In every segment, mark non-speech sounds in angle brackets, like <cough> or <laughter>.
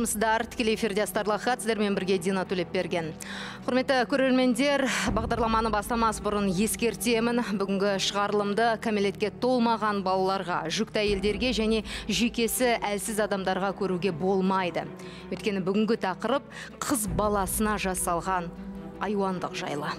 армысыздар тікелей эфирде астарлы сіздермен бірге дина төлепберген құрметті көрермендер бағдарламаны бастамас бұрын ескертемін. Бүгінгі шығарылымды кәмелетке толмаған балаларға жүкті әйелдерге және жүйкесі әлсіз адамдарға көруге болмайды. Өйткені бүгінгі тақырып қыз баласына жасалған айуандық жайлы.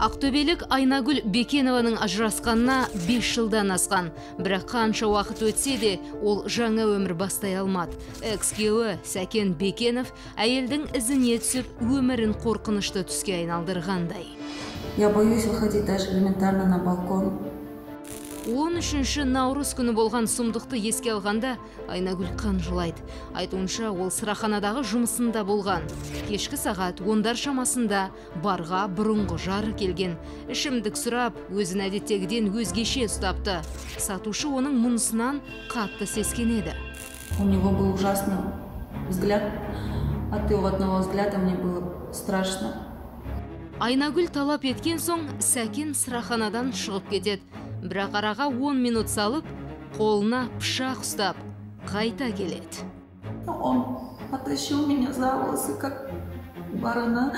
Ақтөбелік айнагүл бекенованың ажырасқанына 5 жылдан асқан. Бірақ қанша уақыт өтсе де ол жаңа өмір бастай алмады. Экс сәкен бекенов әйелдің ізіне түсіп өмірін қорқынышты түске айналдырғандай. Я боюсь выходить даже элементарно на балкон. 13 наурыз күні болған сұмдықты еске алғанда айнагүл қан жылайды айтуынша ол сыраханадағы жұмысында болған. Кешкі сағат ондар шамасында барға бұрынғы жары келген. Ішімдік сұрап өзін әдеттегіден өзгеше ұстапты. Сатушы оның мұнысынан қатты сескенеді. У него был ужасный взгляд. От его одного взгляда мне было страшно. Айнагүл талап еткен соң сәкен сыраханадан шығып кетеді. Бірақ араға 10 минут салып қолына пышақ ұстап қайта келеді. Он потащил меня за волосы как барана.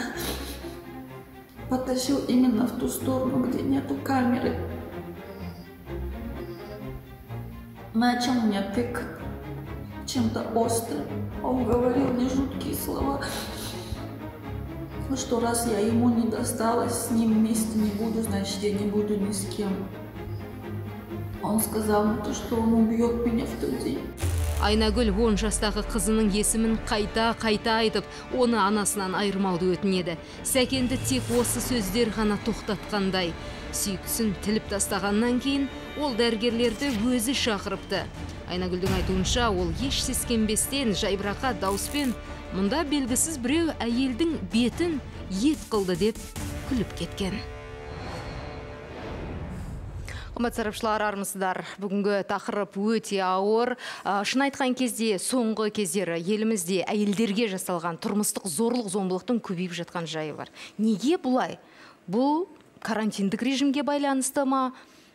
Потащил именно в ту сторону где нету камеры. Начал меня тыкать чем-то острым. Он говорил мне жуткие слова. Что раз я ему не досталась, с ним вместе не буду, значит, я не буду ни с кем. Он сказал что он убьет меня в тот день. Айнагүл 10 жастағы қызының есімін қайта-қайта айтып, оны анасынан айырмауды өтінеді. Сәкенді тек осы сөздер ғана тоқтатқандай. Сүйіктісін тіліп тастағаннан кейін ол дәргерлерді өзі шақырыпты. Айнагүлдің айтуынша ол еш сескенбестен жайбырақа дауыспен мұнда белгісіз біреу әйелдің бетін ет қылды деп күліп кеткен қымбатты сарапшылар армысыздар. Бүгінгі тақырып өте ауыр. Шын айтқан кезде соңғы кездері елімізде әйелдерге жасалған тұрмыстық зорлық зомбылықтың көбейіп жатқан жайы бар. Неге бұлай? Бұл карантиндік режимге байланысты ма?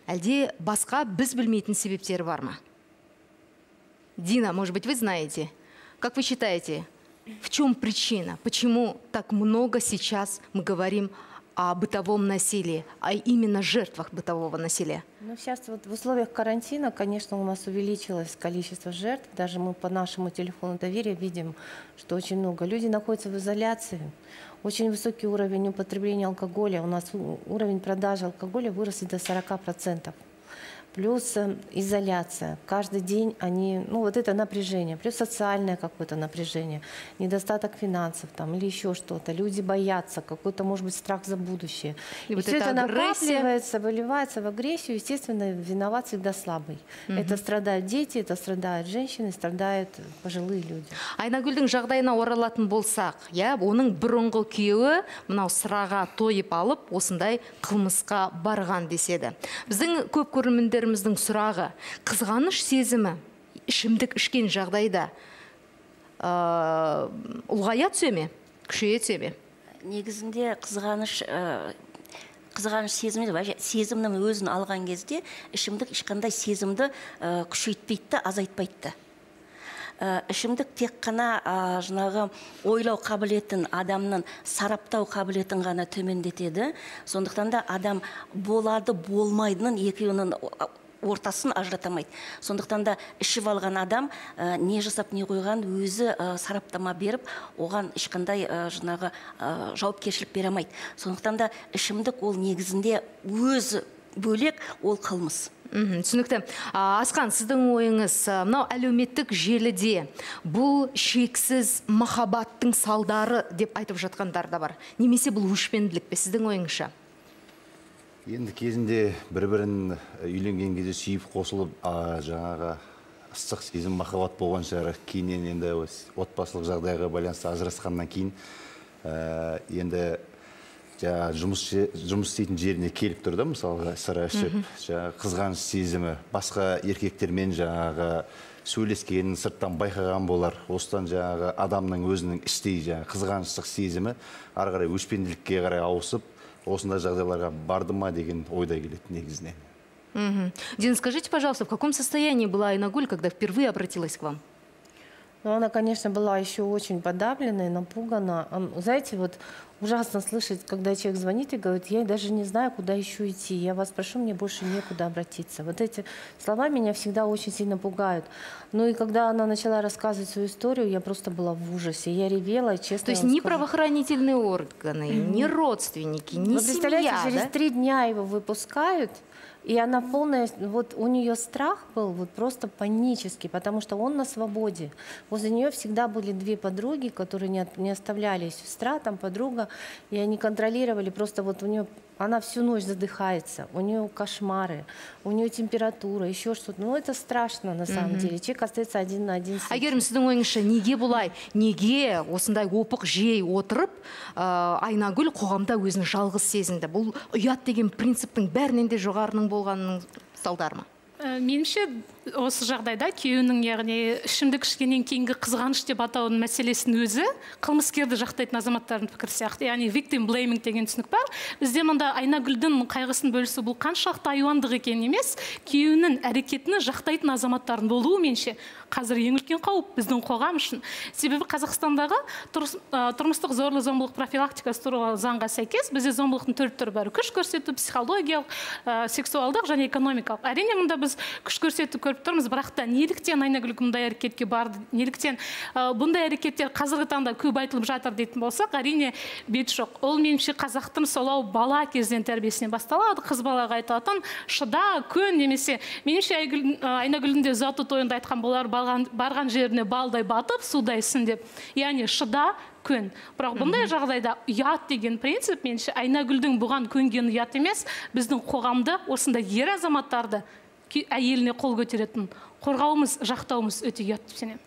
Әлде басқа біз білмейтін себептері бар ма? Дина может быть вы знаете? Как вы считаете в чем причина? Почему так много сейчас мы говорим о бытовом насилии, а именно жертвах бытового насилия? Ну, сейчас вот в условиях карантина, конечно, у нас увеличилось количество жертв. Даже мы по нашему телефону доверия видим, что очень много. Люди находятся в изоляции. Очень высокий уровень употребления алкоголя. У нас уровень продажи алкоголя вырос до 40% плюс э, изоляция. Каждый день они, ну вот это напряжение, плюс социальное какое-то напряжение, недостаток финансов там или еще что-то. Люди боятся, какой-то может быть страх за будущее. И, и вот все это, это накапливается, выливается в агрессию. Естественно, виноват всегда слабый. Угу. Это страдают дети, это страдают женщины, страдают пожилые люди. Айнагүлдің жағдайына оралатын болсақ, иә, оның бұрынғы күйеуі мынау сыраға тойып алып, осындай қылмысқа барған деседі. Біздің көп көрермендер сұрағы қызғаныш сезімі ішімдік ішкен жағдайда ә, ұлғая түсе ме? Күшейе түсе ме? Негізінде қызғаныш ә, қызғаныш сезімі сезімнің өзін алған кезде ішімдік ешқандай сезімді күшейтпейді да азайтпайды Э, ішімдік тек қана жаңағы ойлау қабілетін адамның сараптау қабілетін ғана төмендетеді. Сондықтан да адам болады болмайдының екеуінің ортасын ажырата алмайды сондықтан да ішіп алған адам ә, не жасап не қойған өзі ә, сараптама беріп оған ешқандай ә, жаңағы ә, жауапкершілік бере алмайды. Сондықтан да ішімдік ол негізінде өзі бөлек ол қылмыс. Түсінікті. Асқан сіздің ойыңыз мынау әлеуметтік желіде бұл шексіз махаббаттың салдары деп айтып жатқандар да бар. Немесе бұл өшпенділік пе сіздің ойыңызша? Енді кезінде бір бірін үйленген кезде сүйіп қосылып жаңағы ыстық сезім махаббат болған шығар. Кейіннен енді отбасылық жағдайға байланысты ажырасқаннан кейін енді жаңағы жұмыс жұмыс істейтін жеріне келіп тұр да мысалға сыра ішіп жаңағы қызғаныш сезімі басқа еркектермен жаңағы сөйлескенін сырттан байқаған болар осыдан жаңағы адамның өзінің іштей жаңағы қызғаныштық сезімі ары қарай өшпенділікке қарай ауысып осындай жағдайларға барды ма деген ойда келеді негізінен Мгм. Дина, скажите, пожалуйста, в каком состоянии была Айнагуль, когда впервые обратилась к вам? Но она, конечно, была еще очень подавлена и напугана. Знаете, вот ужасно слышать, когда человек звонит и говорит, я даже не знаю, куда еще идти. Я вас прошу, мне больше некуда обратиться. Вот эти слова меня всегда очень сильно пугают. Ну и когда она начала рассказывать свою историю, я просто была в ужасе. Я ревела, честно То есть ни скажу. правоохранительные органы, ни родственники, ни Вы представляете, семья, через да? три дня его выпускают, и она полная, вот у нее страх был вот просто панический, потому что он на свободе. Возле нее всегда были две подруги, которые не, от- не оставляли, сестра, там подруга, и они контролировали, просто вот у нее, она всю ночь задыхается, у нее кошмары, у нее температура, еще что-то. Ну это страшно на самом деле. Человек остается один на один. с этим. әйгерім сіздің ойыңызша неге бұлай неге осындай опық жей отырып ә, айнагүл қоғамда өзін жалғыз сезінді бұл ұят деген принциптің бәрінен де жоғарының болғанының салдары ма Ә, меніңше осы жағдайда күйеуінің яғни ішімдік ішкеннен кейінгі қызғаныш деп атаудың мәселесінің өзі қылмыскерді жақтайтын азаматтардың пікірі сияқты. Яғни victim blaming деген түсінік бар. Бізде мында айнагүлдің қайғысын бөлісу бұл қаншалықты айуандық екенін емес күйеуінің әрекетін жақтайтын азаматтардың болуы меніңше қазір ең үлкен қауіп біздің қоғам үшін. Себебі қазақстандағы тұрмыстық зорлық зомбылық профилактикасы туралы заңға сәйкес бізде зомбылықтың төрт түрі бар. Күш көрсету психологиялық ә, сексуалдық және экономикалық. Әрине мұнда біз күш көрсету көріп тұрмыз. Бірақ та неліктен айнагүл мұндай әрекетке барды неліктен ә, бұндай әрекеттер қазіргі таңда көп айтылып жатыр дейтін болсақ әрине бет жоқ. Ол меніңше қазақтың солау бала кезден тәрбиесінен басталады. Қыз балаға айтылатын шыда көн немесе меніңше айнагүлдің де ұзату тойында айтқан болар барған, барған жеріне балдай батып судай сін деп. Яғни шыда көн. Бірақ бұндай жағдайда ұят деген принцип меніңше айнагүлдің бұған көнгені ұят емес біздің қоғамды осындай ер азаматтарды әйеліне қол көтеретін қорғауымыз жақтауымыз өте ұят деп сенемін.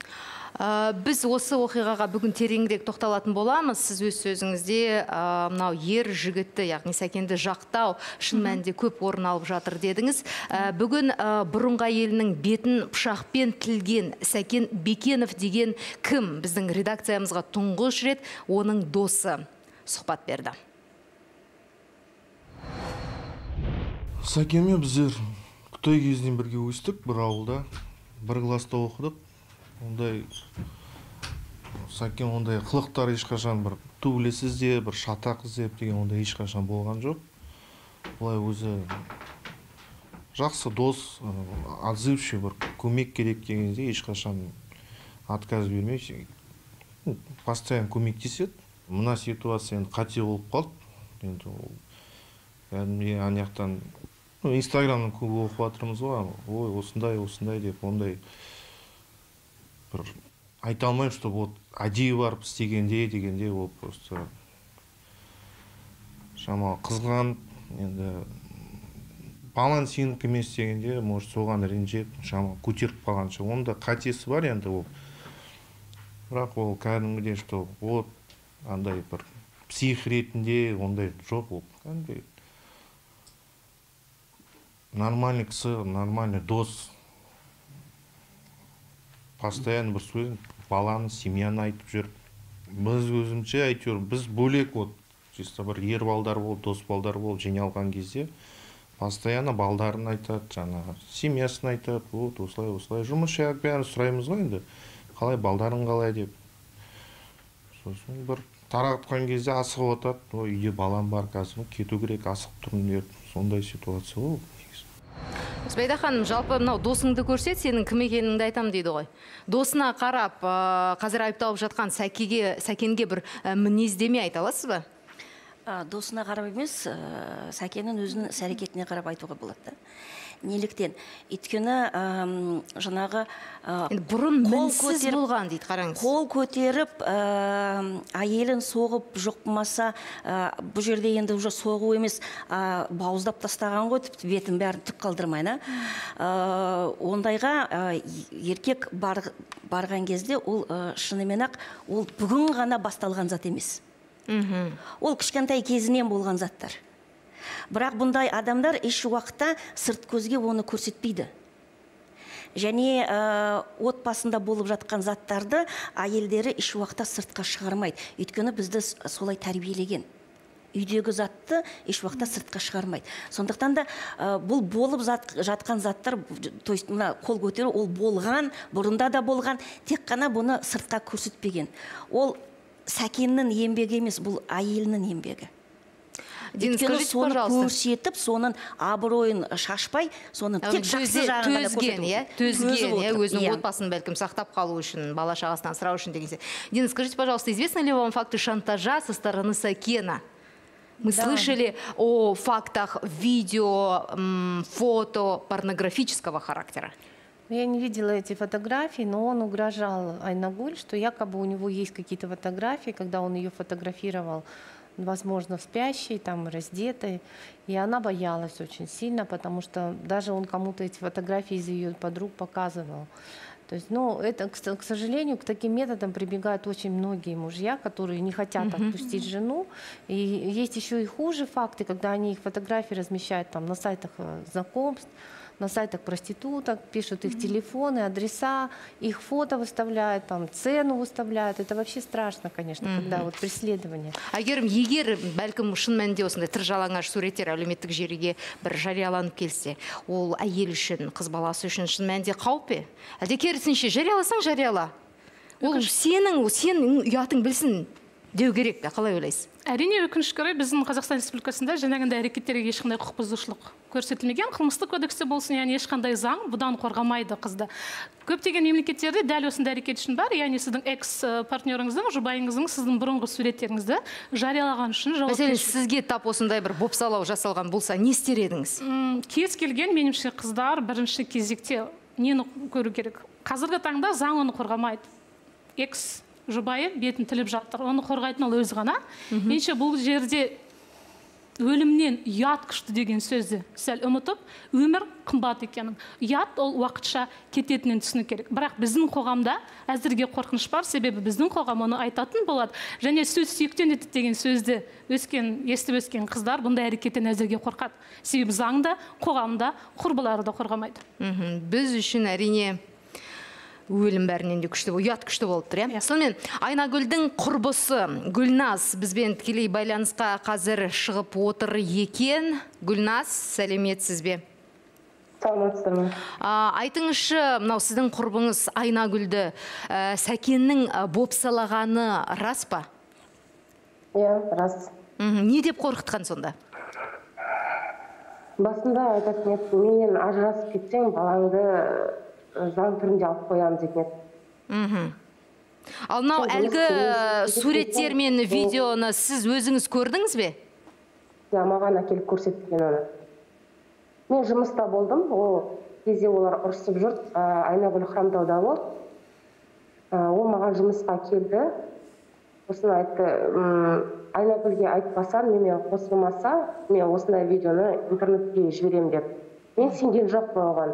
Ә, біз осы оқиғаға бүгін тереңірек тоқталатын боламыз. Сіз өз сөзіңізде ә, мынау ер жігітті яғни сәкенді жақтау шын мәнінде көп орын алып жатыр дедіңіз. Ә, бүгін ә, бұрынғы әйелінің бетін пышақпен тілген сәкен бекенов деген кім? Біздің редакциямызға тұңғыш рет оның досы сұхбат берді. Сәкенмен біздер қытай кезінен бірге өстік бір ауылда. Бір класста оқыдық. Ондай сәкен ондай қылықтар ешқашан бір төбелес іздеп бір шатақ іздеп деген ондай ешқашан болған жоқ. Былай өзі жақсы дос отзывчивый бір көмек керек деген кезде ешқашан отказ бермей постоянно көмектеседі. Мына ситуация енді қате болып қалды. Енді ол кәдімгідей ана жақтан инстаграмнан көп оқып жатырмыз ғой ой осындай осындай деп ондай. Бір айта алмаймын что вот әдейі барып істегенде дегенде ол просто шамалы. Қызғанып енді балаң сенікі емес дегенде может соған ренжіп шамалы көтеріп қалған шығар оның да қатесі бар енді ол. Бірақ ол кәдімгідей что вот андай бір псих ретінде ондай жоқ ол. Кәдімгідей нормальный кісі нормальный дос постоянно бір сөз баланы семьяны айтып жүр. Біз өзімше әйтеуір біз бөлек вот. Чисто бір ер балдар болып дос балдар болып жиналған кезде постоянно балдарын айтады жаңағы семьясын айтады. Вот осылай осылай жұмыс жайлы бәрін сұраймыз ғой енді. Қалай балдарың қалай деп. Сосын бір таратқан кезде асығып жатады ой үйде балам бар қазір кету керек асығып тұрмын деп. Сондай ситуация ғой зүбайда ханым жалпы мынау досыңды көрсет сенің кім екеніңді айтамын дейді ғой. Досына қарап ә, қазір айыпталып жатқан сәкеге сәкенге бір мінездеме айта аласыз ба? Досына қарап емес ә, сәкеннің өзінің іс әрекетіне қарап айтуға болады. Да неліктен өйткені ам, жаңағы ә, енді бұрын қол мінсіз көтеріп- болған дейді қараңыз. қол көтеріп ә, әйелін соғып жоқ болмаса ә, бұл жерде енді уже соғу емес ә, бауыздап тастаған ғой тіпті бетін бәрін түк қалдырмай ә, ондайға ә, еркек бар, барған кезде ол ә, шынымен ақ ол бүгін ғана басталған зат емес. Ол кішкентай кезінен болған заттар. Бірақ бұндай адамдар еш уақытта сырт көзге оны көрсетпейді. Және ә, отбасында болып жатқан заттарды әйелдері еш уақытта сыртқа шығармайды. Өйткені бізді солай тәрбиелеген. Үйдегі затты еш уақытта сыртқа шығармайды. Сондықтан да ә, бұл болып жатқан заттар то есть мына қол көтеру ол болған бұрында да болған тек қана бұны сыртқа көрсетпеген. Ол сәкеннің еңбегі емес бұл әйелінің еңбегі. Дина өйткені скажите соны пожалуйста. көрсетіп соның абыройын шашпай соны тек жақсы жағын төзген иә? төзген иә? өзінің иә. отбасын бәлкім сақтап қалу үшін бала шағасынан сұрау үшін деген сияқты. Дина скажите пожалуйста известны ли вам факты шантажа со стороны сакена? Мы слышали о фактах видео фото порнографического характера. Я не видела эти фотографии, но он угрожал Айнагуль, что якобы у него есть какие-то фотографии, когда он ее фотографировал, возможно, спящей, там, раздетой. И она боялась очень сильно, потому что даже он кому-то эти фотографии из ее подруг показывал. То есть, ну, это, к сожалению, к таким методам прибегают очень многие мужья, которые не хотят отпустить жену. И есть еще и хуже факты, когда они их фотографии размещают там на сайтах э, знакомств, на сайтах проституток, пишут их телефоны, адреса, их фото выставляют, там цену выставляют. Это вообще страшно, конечно, когда вот преследование. әйгерім егер бәлкім шын мәнінде осындай тыр жалаңаш суреттер әлеуметтік желіге бір жарияланып келсе ол әйел үшін қыз баласы үшін шын мәнінде қауіп пе? Әлде керісінше жарияласаң жарияла. Ол сенің сенің ұятың білсін деу керек пе? Қалай ойлайсыз? Әрине өкінішке орай біздің қазақстан республикасында жаңағындай әрекеттерге ешқандай құқық бұзушылық көрсетілмеген. Қылмыстық кодексте болсын яғни ешқандай заң бұдан қорғамайды қызды. Көптеген мемлекеттерде дәл осындай әрекет үшін бар. Яғни сіздің экс э, партнеріңіздің жұбайыңыздың сіздің бұрынғы суреттеріңізді жариялаған үшін мәселен сізге тап осындай бір бопсалау жасалған болса не істер едіңіз? Кез келген меніңше қыздар бірінші кезекте нені көру керек? Қазіргі таңда заң оны қорғамайды. Экс жұбайы бетін тіліп жатыр. Оны қорғайтын ол өзі ғана. Меніңше бұл жерде өлімнен ұят күшті деген сөзді сәл ұмытып өмір қымбат екенін ұят ол уақытша кететінін түсіну керек. Бірақ біздің қоғамда әзірге қорқыныш бар. Себебі біздің қоғам оны айтатын болады. Және сөз сүйектен өтеді деген сөзді өскен естіп өскен қыздар бұндай әрекеттен әзірге қорқады. Себебі заңда қоғамда құрбылары да қорғамайды. Мхм. Біз үшін әрине өлім бәрінен де күшті ұят күшті болып тұр иә? Сонымен айнагүлдің құрбысы гүлназ бізбен тікелей байланысқа қазір шығып отыр екен. Гүлназ сәлеметсіз бе саламатсыздар ма А, айтыңызшы мынау сіздің құрбыңыз айнагүлді ә, сәкеннің ә, бопсалағаны рас па? Иә рас. Мхм не деп қорқытқан сонда? Басында айтатын еді менен ажырасып кетсең балаңды заң түрінде алып қоямыз еді мхм. Ал мынау әлгі суреттер мен видеоны сіз өзіңіз көрдіңіз бе? Иә маған әкеліп көрсеткен оны. Мен жұмыста болдым ол кезде олар ұрысып жүр айнагүл хромтауда ол ол маған жұмысқа келді. Сосын айтты «М, айнагүлге айтпасам менімен қосылмаса мен осындай видеоны интернетке жіберемін деп. Мен сенген жоқпын оған.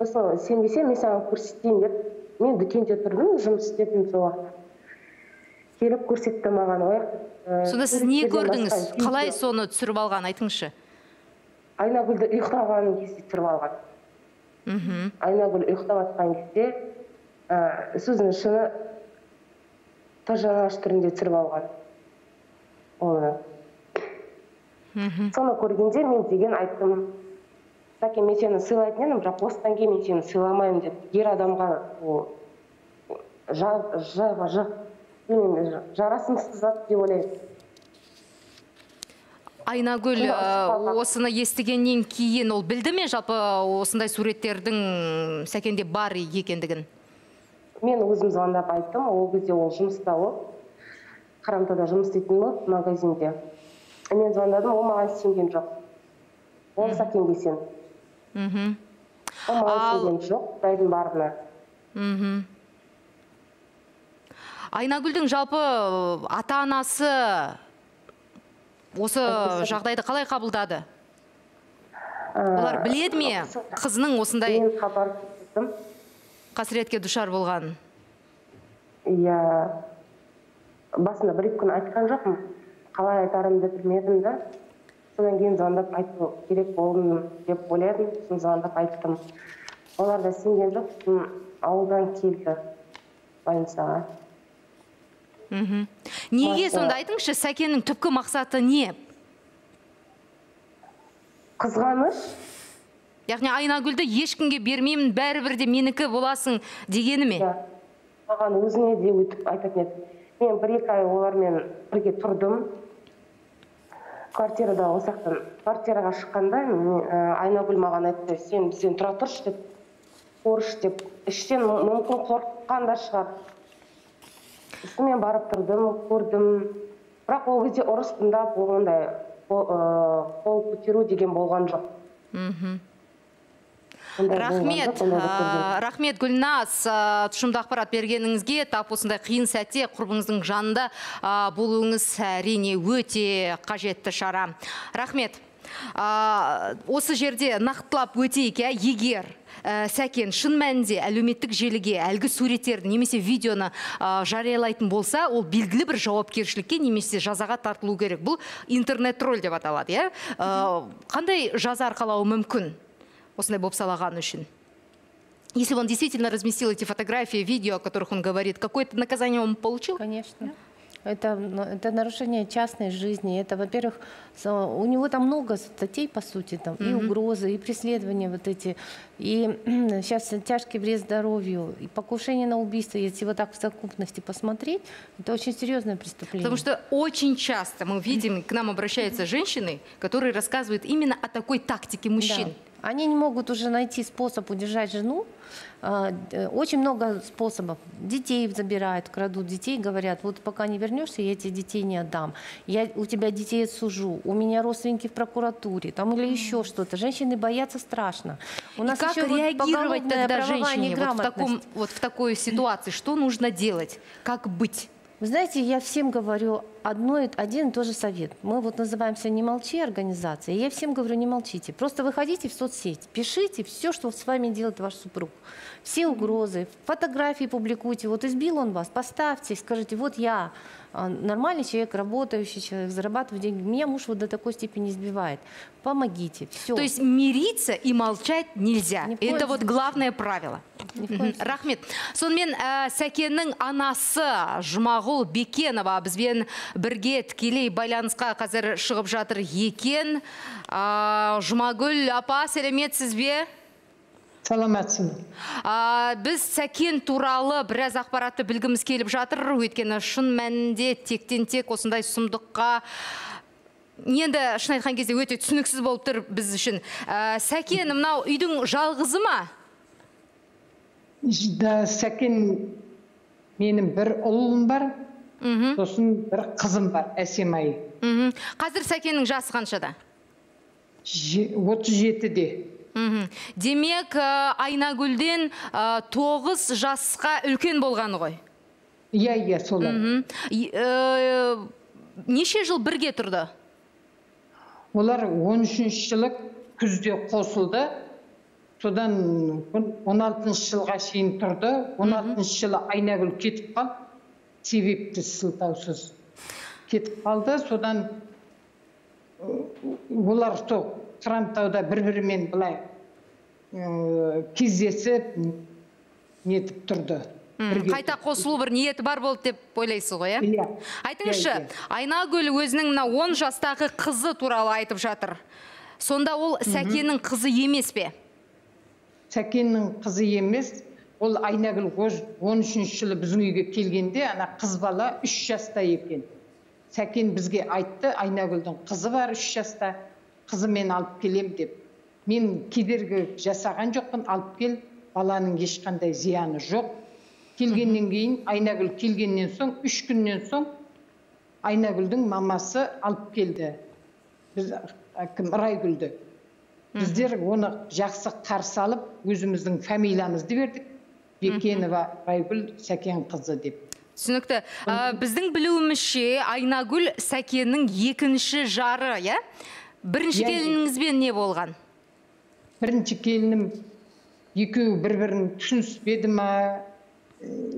Сосын сенбесең мен саған көрсетейін деп мен дүкенде тұрдым жұмыс істедім сол уақытта келіп көрсетті маған ой ә, сонда сіз не көрдіңіз? қалай соны түсіріп алған айтыңызшы. Айнагүлді ұйықтаған кезде түсіріп алған. Мхм. Айнагүл ұйықтап жатқан кезде ә, сөздің шыны тажағаш түрінде түсіріп алған. Оны. Соны көргенде мен деген айттым. Сәке мен сені сыйлайтын едім бірақ осыдан кейін мен сені сыйламаймын деп ер адамға ол жарасымсыз зат деп ойлаймын айнагүл ұрысып осыны естігеннен кейін ол білді ме? Жалпы осындай суреттердің сәкенде бар екендігін? Мен өзім звондап айттым ол кезде ол жұмыста ол. Қарамтада жұмыс істейтін болды магазинде. Мен звондадым ол маған сенген жоқ. Ол сәкенге сенді мхм жоқ құдайдың барына мхм айнагүлдің жалпы ата анасы осы жағдайды қалай қабылдады? Олар біледі ме? қызының осындай мен қасіретке душар болғанын иә басында бір екі күн айтқан жоқпын. Қалай айтарымды білмедім да. Содан кейін звондап айту керек болдым деп ойладым. Сосын звондап айттым. Олар да сенген жоқ. Сосын ауылдан келді больницаға. Неге сонда айтыңызшы сәкеннің түпкі мақсаты не? Қызғаныш. Яғни айнагүлді ешкімге бермеймін бәрібір де менікі боласың дегені ме? Иә. Маған өзіне де өйтіп айтатын еді. Мен бір екі ай олармен бірге тұрдым. Квартирада осы жақтан квартираға шыққанда ә, айнагүл маған айтты сен бізден тұра тұршы деп көріш деп. Іштен мү- мүмкін қорыққан да шығар. Сосын барып тұрдым көрдім. Бірақ ол кезде ұрыс тыңдап ондай ә, қол көтеру деген болған жоқ. Болған рахмет ә, рахмет гүлназ. Ә, тұшымды ақпарат бергеніңізге тап осындай қиын сәтте құрбыңыздың жанында ә, болуыңыз әрине өте қажетті шара. Рахмет. Ә, осы жерде нақтылап өтейік иә егер ә, сәкен шын мәнінде әлеуметтік желіге әлгі суреттерді немесе видеоны ә, жариялайтын болса ол белгілі бір жауапкершілікке немесе жазаға тартылу керек. Бұл интернет тролль деп аталады иә? Ә, қандай жаза арқалауы мүмкін? Осындай болып салаған үшін если он действительно разместил эти фотографии видео о которых он говорит какое-то наказание он получил Конечно. Это, ну, это нарушение частной жизни. Это, во-первых, у него там много статей, по сути, там и угрозы, и преследования вот эти, и <clears throat> сейчас тяжкий вред здоровью, и покушение на убийство. Если вот так в совокупности посмотреть, это очень серьезное преступление. Потому что очень часто мы видим, к нам обращаются <clears throat> женщины, которые рассказывают именно о такой тактике мужчин. Да. Они не могут уже найти способ удержать жену. А, э, Очень много способов. Детей забирают, крадут детей, говорят, вот пока не вернешься, я тебе детей не отдам. Я у тебя детей отсужу, у меня родственники в прокуратуре, там или еще что-то. Женщины боятся страшно. У И нас как еще вот реагировать поголовная тогда женщине вот в, таком, вот в такой ситуации? Что нужно делать? Как быть? Вы знаете, я всем говорю одно, один и тот же совет. Мы вот называемся «Не молчи» организация. Я всем говорю, не молчите. Просто выходите в соцсеть, пишите все, что с вами делает ваш супруг. Все угрозы, фотографии публикуйте. Вот избил он вас, поставьте, скажите, вот я нормальный человек, работающий человек, зарабатываю деньги. Меня муж вот до такой степени избивает. Помогите. Все. То есть мириться и молчать нельзя. Это вот главное правило. Рахмет сонымен ә, сәкеннің анасы жұмағұл бекенова бізбен бірге тікелей байланысқа қазір шығып жатыр екен ә, жұмагүл апа сәлеметсіз бе саламатсың. А, біз сәкен туралы біраз ақпаратты білгіміз келіп жатыр. Өйткені шын мәнінде тектен тек осындай сұмдыққа енді шын айтқан кезде өте түсініксіз болып тұр біз үшін. Ә, сәкен мынау үйдің жалғызы ма? Да сәкен менің бір ұлым бар. Сосын бір қызым бар әсемай мхм. Қазір сәкеннің жасы қаншада? Отыз жетіде. мхм демек ә, айнагүлден ә, тоғыз жасқа үлкен болғаны ғой. Иә иә солай. Ә, неше жыл бірге тұрды? Олар он үшінші жылы күзде қосылды. Содан он алтыншы жылға шейін тұрды. Он алтыншы жылы айнагүл кетіп қалды. Себепті сылтаусыз кетіп қалды. Содан олар сол хромтауда бір бірімен былай ы, кездесіп нетіп тұрды. Қайта қосылу бір ниеті бар болды деп ойлайсыз ғой иә? Иә. айтыңызшы Иә, иә. айнагүл өзінің мына он жастағы қызы туралы айтып жатыр. Сонда ол сәкеннің қызы емес пе? Сәкеннің қызы емес. Ол айнагүл он үшінші жылы біздің үйге келгенде ана қыз бала үш жаста екен. Сәкен бізге айтты айнагүлдің қызы бар үш жаста. Қызымен алып келем деп. Мен кедергі жасаған жоқпын алып кел баланың ешқандай зияны жоқ. Келгеннен кейін айнагүл келгеннен соң үш күннен соң айнагүлдің мамасы алып келді. Біз кім? Райгүлді. Біздер оны жақсы қарсы алып өзіміздің фамилиямызды бердік. Бекенова райгүл сәкен қызы деп. Түсінікті. Ә, біздің білуімізше айнагүл сәкеннің екінші жары иә? Бірінші келініңізбен не болған? Бірінші келінім екеуі бір бірін түсініспеді ма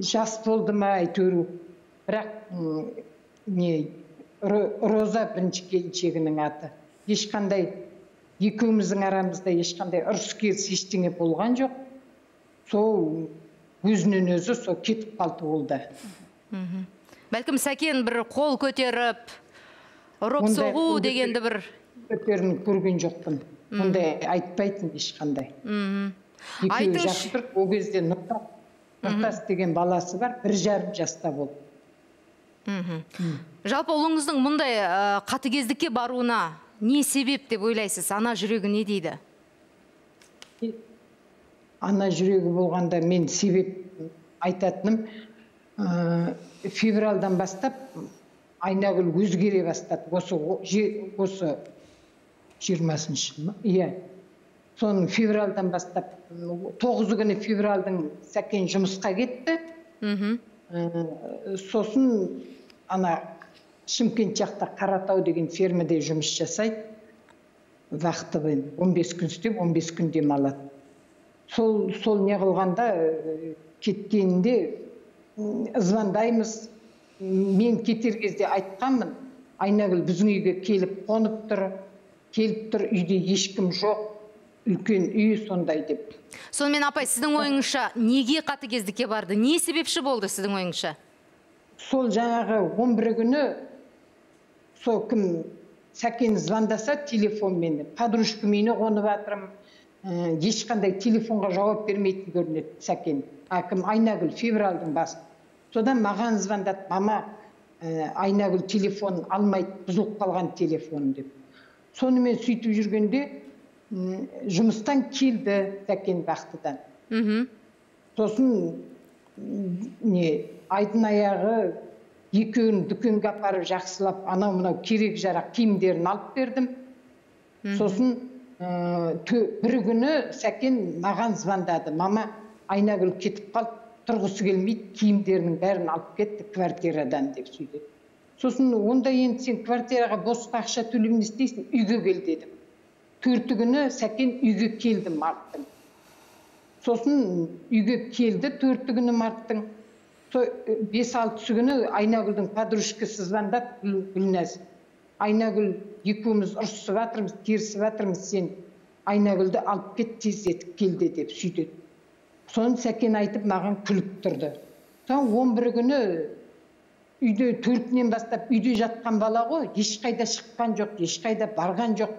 жас болды ма әйтеуір. Бірақ не Ро- роза бірінші келіншегінің аты. Ешқандай екеуміздің арамызда ешқандай ұрыс керіс ештеңе болған жоқ. Сол өзінен өзі сол кетіп қалды ол да. Бәлкім сәкен бір қол көтеріп ұрып соғу дегенді бір көтерін көрген жоқпын. Ондай айтпайтын ешқандай. Екеуі Айтыңызшы. жақсы тұр ол кезде нұртас. Нұртас деген баласы бар бір жарым жаста болды. Жалпы ұлыңыздың мұндай ә, қатыгездікке баруына не себеп деп ойлайсыз? Ана жүрегі не дейді? Ана жүрегі болғанда мен себеп айтатыным ә, февральдан бастап айнагүл өзгере бастады. Осы осы жиырмасыншы ма? Иә. Соның февральдан бастап тоғызы күні февральдың сәкен жұмысқа кетті. Мхм. Ә, сосын ана шымкент жақта қаратау деген фермада жұмыс жасайды. Вахтовый 15 күн істеп 15 күн демалады сол сол не қылғанда ә, кеткенінде звондаймыз. Мен кетер кезде айтқанмын. Айнагүл біздің үйге келіп қонып тұр. Келіп тұр үйде ешкім жоқ үлкен үй сондай деп. Сонымен апай сіздің ойыңызша неге қатыгездікке барды? Не себепші болды сіздің ойыңызша? Сол жаңағы он бірі күні сол кім сәкен звондаса телефонмен подружкам үйіне қонып жатырмын ә, ешқандай телефонға жауап бермейтін көрінеді сәкен. А кім айнагүл февральдың басы. Содан маған звондады мама ә, айнагүл телефонын алмайды бұзылып қалған телефон деп. Сонымен сөйтіп жүргенде жұмыстан келді сәкен бақтыдан мхм. Сосын не айдың аяғы екеуін дүкенге апарып жақсылап анау мынау керек жарақ киімдерін алып бердім. Сосын ә, бір күні сәкен маған звондады. Мама айнагүл кетіп қалды тұрғысы келмейді киімдерінің бәрін алып кетті квартирадан деп сөйдеді сосын онда енді сен квартираға босқа ақша төлеп не істейсің үйге кел дедім. Төрті күні сәкен үйге келді марттың. Сосын үйге келді төрті күні марттың. Сол бес алтысы күні айнагүлдің подружкасы звондады Гүл- гүлназ. Айнагүл екеуміз ұрысып жатырмыз керісіп жатырмыз сен айнагүлді алып кет тездетіп келді деп сөйтеді. Соны сәкен айтып маған күліп тұрды. Он бірі күні үйде төртінен бастап үйде жатқан бала ғой ешқайда шыққан жоқ ешқайда барған жоқ.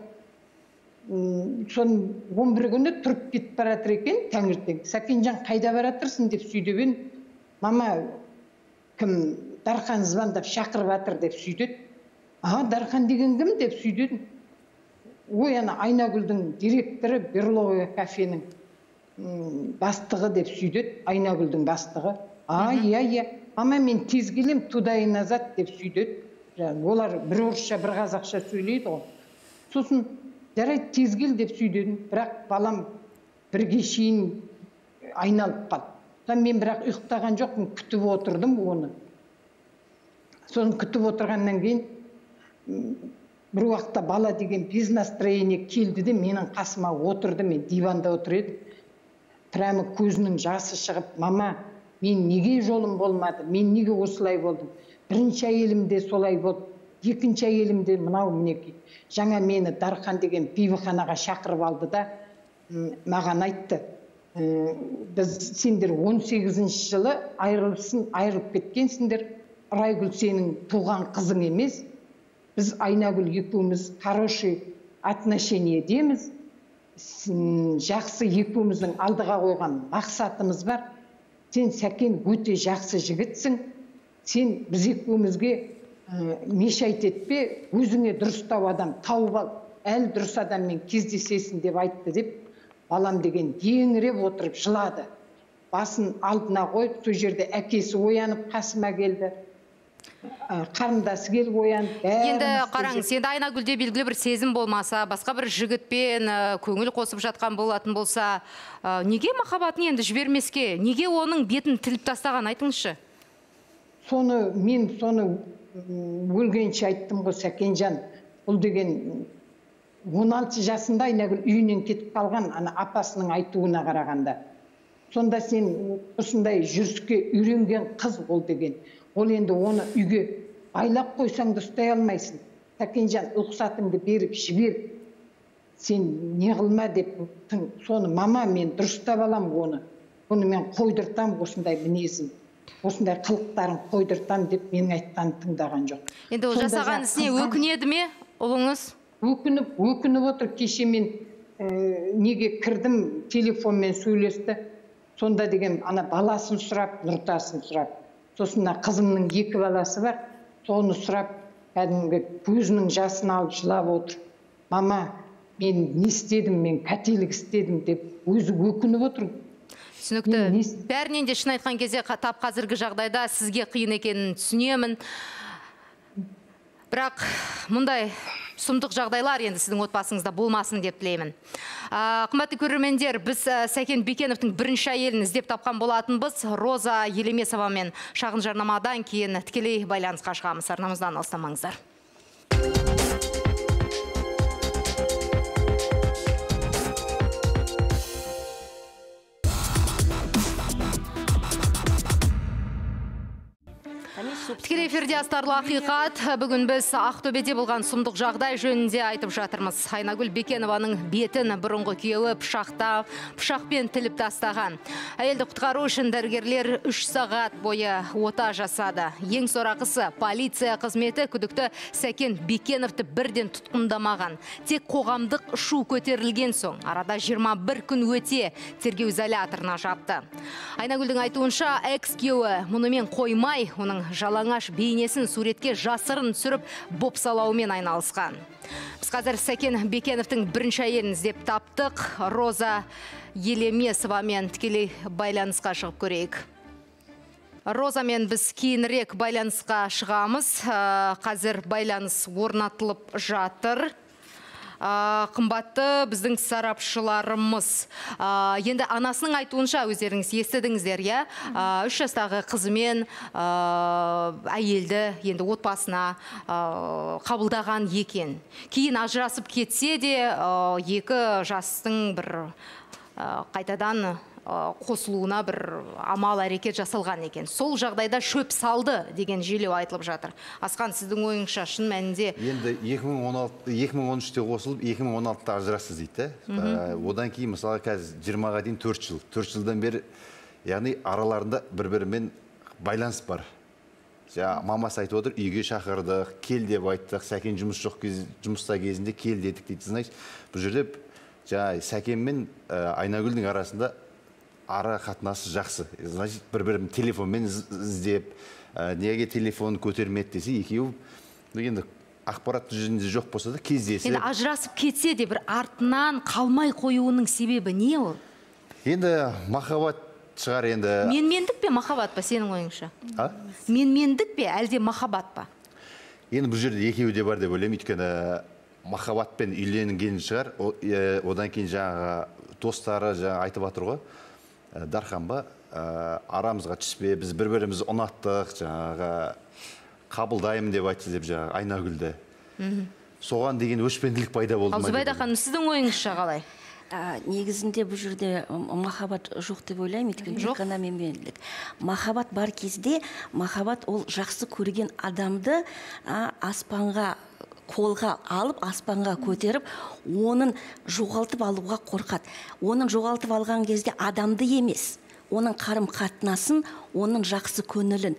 Соның он бір күні тұрып кетіп бара жатыр екен таңертең. Сәкенжан қайда бара жатырсың деп сөйдеп едім мама кім дархан звондап шақырып жатыр деп сөйдеді а дархан деген кім? деп сөйдедім ой ана айнагүлдің директоры берловая кафенің бастығы деп сөйдеді айнагүлдің бастығы. А иә иә мама мен тез келем туда и назад деп сөйдеді жаңағы олар бір орысша бір қазақша сөйлейді ғой сосын жарайды тез кел деп сөйдедім бірақ балам бірге шейін айналып қалды мен бірақ ұйықтаған жоқпын күтіп отырдым оны соны күтіп отырғаннан кейін бір уақытта бала деген без настроения келді де менің қасыма отырды мен диванда отыр едім прямо көзінің жасы шығып мама мен неге жолым болмады? Мен неге осылай болдым? Бірінші әйелім де солай болды. Екінші әйелім де мынау мінекей. Жаңа мені дархан деген пивоханаға шақырып алды да маған айтты «Ә, біз сендер 18 жылы айырылыпсың айырылып кеткенсіңдер. Райгүл сенің туған қызың емес. Біз айнагүл екеуміз хороший отношениедеміз жақсы екеуміздің алдыға қойған мақсатымыз бар. Сен сәкен өте жақсы жігітсің. Сен біз екеумізге ә, мешайт етпе өзіңе дұрыстау адам тауып ал. Әлі дұрыс адаммен кездесесің деп айтты деп балам деген еңіреп отырып жылады. Басын алдына қойып сол жерде әкесі оянып қасыма келді. Қарындасы келіп оянып енді қараңыз енді айнагүлде белгілі бір сезім болмаса басқа бір жігітпен ә, көңіл қосып жатқан болатын болса ә, неге махаббатын енді жібермеске? Неге оның бетін тіліп тастаған айтыңызшы. Соны мен соны өлгенше айттым ғой сәкенжан. Бұл деген 16 жасында айнагүл үйінен кетіп қалған ана апасының айтуына қарағанда. Сонда сен осындай жүріске үйренген қыз ол деген. Ол енді оны үйге байлап қойсаң да ұстай алмайсың. Сәкенжан рұқсатыңды беріп жібер. Сен не қылма деп соны мама мен дұрыстап аламын оны. Бұны мен қойдыртамын осындай мінезін. Осындай қылықтарын қойдыртам деп менің айтқанымды тыңдаған жоқ. Енді ол жасаған ісіне өкінеді ме ұлыңыз? Өкініп өкініп отыр. Кеше мен ә, неге кірдім? Телефонмен сөйлесті. Сонда деген ана баласын сұрап нұртасын сұрап. Сосын мына қызымның екі баласы бар. Соны сұрап кәдімгі көзінің жасын алып жылап отыр. Мама мен не істедім мен қателік істедім деп өзі өкініп отыр. түсінікті. Бәрінен де шын айтқан кезде тап қазіргі жағдайда сізге қиын екенін түсінемін. Бірақ мұндай сұмдық жағдайлар енді сіздің отбасыңызда болмасын деп тілеймін. Қымбатты көрермендер біз сәкен бекеновтың бірінші әйелін іздеп тапқан болатынбыз. Роза елемесовамен шағын жарнамадан кейін тікелей байланысқа шығамыз. Арнамыздан алыстамаңыздар. Тікелей эфирде астарлы ақиқат. Бүгін біз Ақтөбеде болған сұмдық жағдай жөнінде айтып жатырмыз. Айнагүл Бекенованың бетін бұрынғы күйеуі пышақта, пышақпен тіліп тастаған. Әйелді құтқару үшін дәрігерлер 3 сағат бойы ота жасады. Ең сорақысы полиция қызметі күдікті Сәкен Бекеновты бірден тұтқындамаған. Тек қоғамдық шу көтерілген соң, арада 21 күн өте тергеу изоляторына жапты. Айнагүлдің айтуынша экс күйеуі мұнымен қоймай, оның жалаңаш бейнесін суретке жасырын түсіріп бопсалаумен айналысқан. Біз қазір Сәкен Бекеновтың бірінші әйелін іздеп таптық. Роза Елемесовамен тікелей байланысқа шығып көрейік. Розамен біз кейінірек байланысқа шығамыз. Ә, Қазір байланыс орнатылып жатыр. Қымбатты біздің сарапшыларымыз. Енді анасының айтуынша өздеріңіз естідіңіздер иә? Үш жастағы қызымен әйелді енді отбасына қабылдаған екен. Кейін ажырасып кетсе де екі жастың бір қайтадан қосылуына бір амал әрекет жасалған екен. Сол жағдайда шөп салды деген желеу айтылып жатыр. Асқан сіздің ойыңызша шын мәнінде енді 2016 2013-те қосылып 2016-та ажырасыз дейді да. Ә, одан кейін мысалы қазір 20-ға дейін 4 жыл. 4 жылдан бері яғни араларында бір бірімен байланыс бар. Жаңа мамасы айтып отыр үйге шақырдық кел деп айттық. Сәкен жұмыс жоқ кез жұмыста кезінде кел дедік дейді. Знаешь бұл жерде жаңағы сәкен мен ә, айнагүлдің арасында ара қатынасы жақсы. Значит бір бірін телефонмен із- іздеп ә, неге телефон көтермеді десе екеуі енді ақпарат жүзінде жоқ болса да кездесіп. Енді ажырасып кетсе де бір артынан қалмай қоюының себебі не ол? Енді махаббат шығар енді. Менмендік пе махаббат па сенің ойыңша? А? менмендік пе әлде махаббат па? Енді бұл жерде екеуі де бар деп ойлаймын. Өйткені махаббатпен үйленген шығар. Одан кейін жаңағы достары жаңа айтып жатыр ғой. Ә, дархан ба ә, арамызға түспе біз бір бірімізді ұнаттық жаңағы қабылдаймын деп айтты деп жаңағы айнагүлді. Соған деген өшпенділік пайда болды ал зубайда ханым сіздің ойыңызша қалай? Ә, негізінде бұл жерде махаббат жоқ деп ойлаймын өйткені Жоқ. тек қана менмендік махаббат бар кезде махаббат ол жақсы көрген адамды аспанға қолға алып аспанға көтеріп оның жоғалтып алуға қорқады. Оның жоғалтып алған кезде адамды емес оның қарым қатынасын оның жақсы көңілін.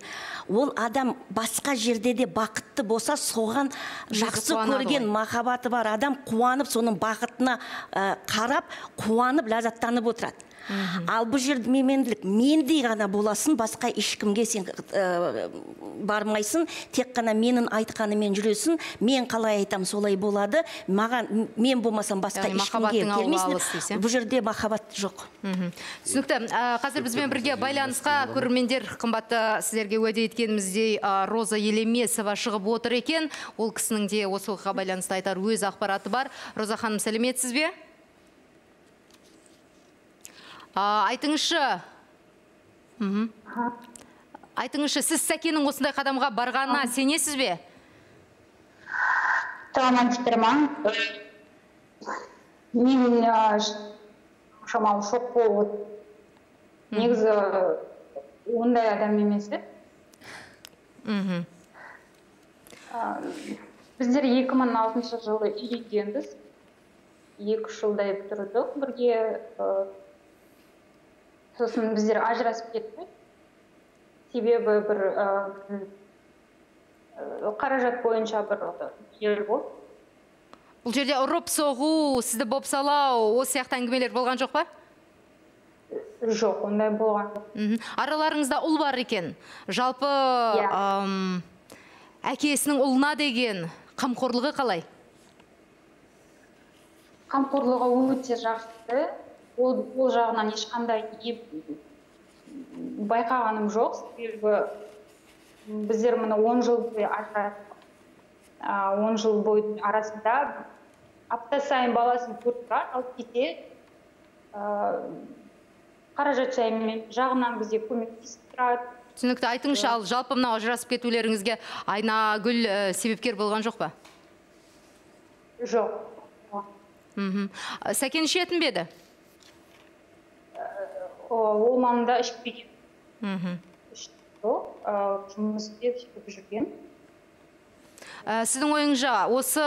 Ол адам басқа жерде де бақытты болса соған жақсы көрген махаббаты бар адам қуанып соның бақытына қарап қуанып ләззаттанып отырады. Ал бұл жерде менменділік мендей ғана боласың басқа ешкімге сен ә, бармайсың. Тек қана менің айтқаныммен жүресің. Мен қалай айтамын солай болады. Маған мен болмасам басқа ешкімге келмейсің иә? бұл жерде махаббат жоқ. Түсінікті. Қазір бізбен бірге байланысқа көрермендер қымбатты сіздерге уәде еткеніміздей роза елемесова шығып отыр екен. Ол кісінің де осы оқиғаға байланысты айтар өз ақпараты бар. Роза ханым сәлеметсіз бе? Айтыңызшы. Айтыңызшы сіз сәкеннің осындай қадамға барғанына сенесіз бе? Саламатсыздар ма мен шамалы шок болып негізі ондай адам емес мхм біздер 2006 жылы үйленгенбіз. Екі үш жылдай тұрдық бірге сосын біздер ажырасып кеттік. Себебі бір ы, қаражат бойынша бір жер болды. Бұл жерде ұрып соғу сізді бопсалау осы сияқты әңгімелер болған жоқ па? Жоқ ондай болған жоқ. Араларыңызда ұл бар екен. Жалпы Иә. ам, әкесінің ұлына деген қамқорлығы қалай? Қамқорлығы өте жақсы. Ол ол жағынан ешқандай байқағаным жоқ. Себебі біздер міне он жыл бойы он жыл бойы арасында апта сайын баласын көріп тұрады алып кетеді қаражат жағынан бізге көмектесіп тұрады. түсінікті айтыңызшы ал жалпы мынау ажырасып кетулеріңізге айнагүл ә, себепкер болған жоқ па? Жоқ. Мхм. Сәкен ішетін бе еді? Ол маңында ішпеген. Мхм а, жұмыс істеп сөйтіп жүрген. Ә, сіздің ойыңызша осы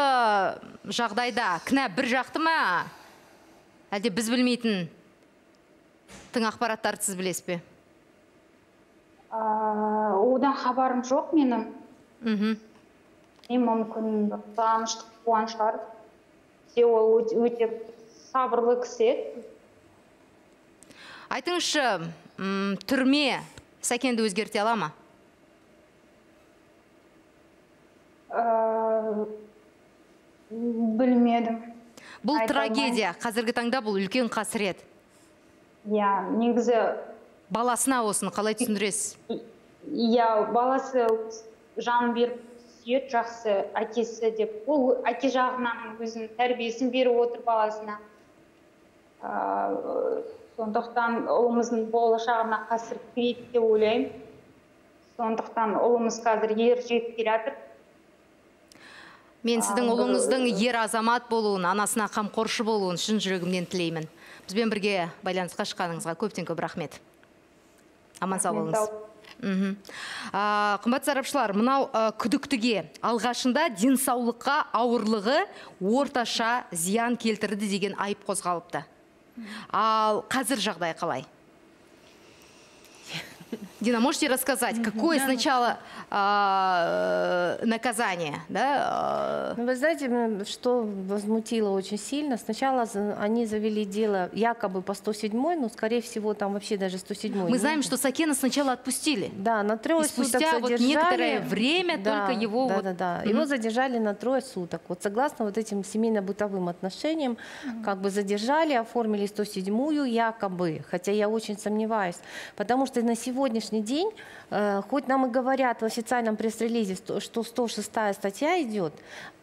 жағдайда кінә бір жақты ма? Әлде біз білмейтін тың ақпараттарды сіз білесіз бе? А, одан хабарым жоқ менің. Мхм мен мүмкін туған шығар ол өте, өте сабырлы кісі еді. Айтыңызшы түрме сәкенді өзгерте ала ма? Ә, білмедім. Бұл Айта трагедия. Қазіргі таңда бұл үлкен қасірет. Иә негізі баласына осыны қалай түсіндіресіз? Иә баласы жан беріп сүйеді жақсы әкесі деп. Ол әке жағынан өзінің тәрбиесін беріп отыр баласына. Ә, сондықтан ұлымыздың болашағына қасір келеді деп ойлаймын. Сондықтан ұлымыз қазір ер жетіп келе жатыр. Мен сіздің ұлыңыздың ер азамат болуын анасына қамқоршы болуын шын жүрегімнен тілеймін. Бізбен бірге байланысқа шыққаныңызға көптен көп рахмет. Аман сау болыңыз. мхм А, қымбат сарапшылар мынау күдіктіге алғашында денсаулыққа ауырлығы орташа зиян келтірді деген айып қозғалыпты. Ал қазір жағдай қалай? Дина, можете рассказать, какое сначала а, э, наказание, да? Ну, Вы знаете, что возмутило очень сильно? Сначала они завели дело якобы по 107, но, скорее всего, там вообще даже 107 Мы не знаем, что Сакена сначала отпустили. Да, на трое И спустя суток вот задержали. некоторое время только его Да, вот- да, да. Мгм. Его задержали на трое суток. Вот согласно вот этим семейно-бытовым отношениям, как бы задержали, оформили 107-ю якобы, хотя я очень сомневаюсь, потому что на сегодняшний день, э, хоть нам и говорят в официальном пресс-релизе, что 106 статья идет,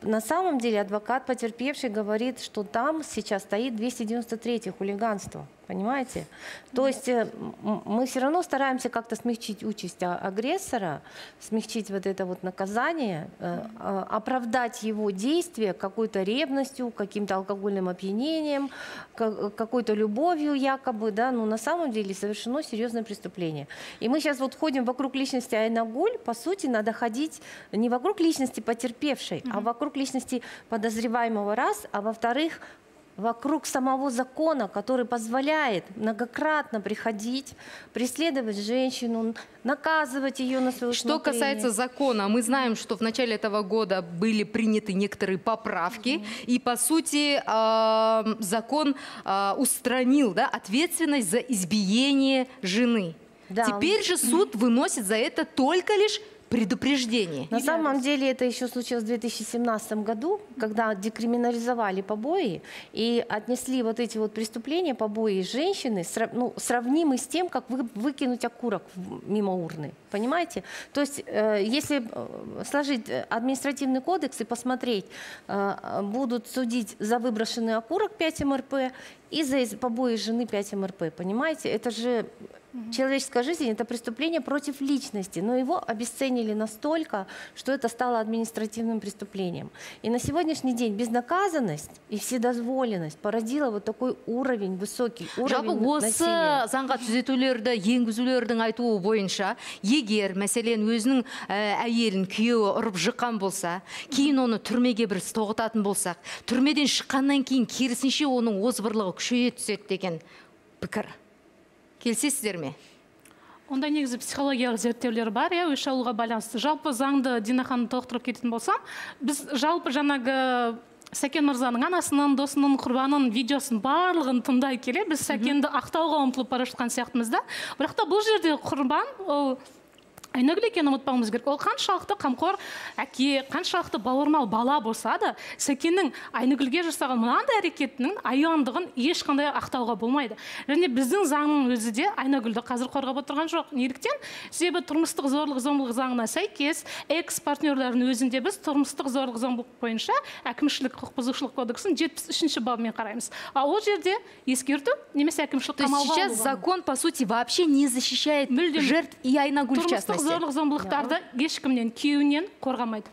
на самом деле адвокат потерпевший говорит, что там сейчас стоит 293 хулиганство. Понимаете? То есть э, мы все равно стараемся как-то смягчить участь а- агрессора, смягчить вот это вот наказание, э, а, оправдать его действия какой-то ревностью, каким-то алкогольным опьянением, ка- какой-то любовью якобы, да, но на самом деле совершено серьезное преступление. И мы сейчас вот ходим вокруг личности Айнагуль, по сути, надо ходить не вокруг личности потерпевшей, а вокруг личности подозреваемого раз, а во-вторых, вокруг самого закона, который позволяет многократно приходить, преследовать женщину, наказывать ее на свое Что касается закона, мы знаем, что в начале этого года были приняты некоторые поправки, и по сути э, закон э, устранил да, ответственность за избиение жены. Да. Теперь же суд выносит за это только лишь предупреждение. На самом деле это еще случилось в 2017 году, когда декриминализовали побои и отнесли вот эти вот преступления, побои женщины, ну, сравнимы с тем, как вы, выкинуть окурок мимо урны. Понимаете? То есть, э, если э, сложить э, административный кодекс и посмотреть, э, э, будут судить за выброшенный окурок 5 МРП и за из- побои жены 5 МРП. Понимаете? Это же человеческая жизнь, это преступление против личности, но его обесценили настолько, что это стало административным преступлением. И на сегодняшний день безнаказанность и вседозволенность породила вот такой уровень, высокий жалпы уровень осы насилия. заңға түзетулерді енгізулердің айтуы бойынша Егер мәселен өзінің ә, әйелін күйеуі ұрып жыққан болса кейін оны түрмеге бір тоғытатын болсақ түрмеден шыққаннан кейін керісінше оның озбырлығы күшейе түседі деген пікір. Келісесіздер ме? Онда негізі психологиялық зерттеулер бар иә үш алуға байланысты. Жалпы заңды дина ханым толықтырып кететін болсам біз жалпы жаңағы сәкен мырзаның анасының досының құрбанын видеосын барлығын тыңдай келе біз сәкенді ақтауға ұмтылып бара жатқан сияқтымыз да. Бірақ та бұл жерде құрбан ол айнагүл екенін ұмытпауымыз керек. Ол қаншалықты қамқор әке қаншалықты бауырмал бала болса да сәкеннің айнагүлге жасаған мынандай әрекетінің аюандығын ешқандай ақтауға болмайды. Және біздің заңның өзі де айнагүлді қазір қорғап отырған жоқ. Неліктен себебі тұрмыстық зорлық зомбылық заңына сәйкес экс партнерлардың өзінде біз тұрмыстық зорлық зомбылық бойынша әкімшілік құқық бұзушылық кодексін жетпіс үшінші бабымен қараймыз. Ал ол жерде ескерту немесе әкімшілік қамауға сейчас закон, по сути, вообще не защищает жертв и в частности. Зорлық зомбылықтарды ешкімнен күйеуінен қорғамайды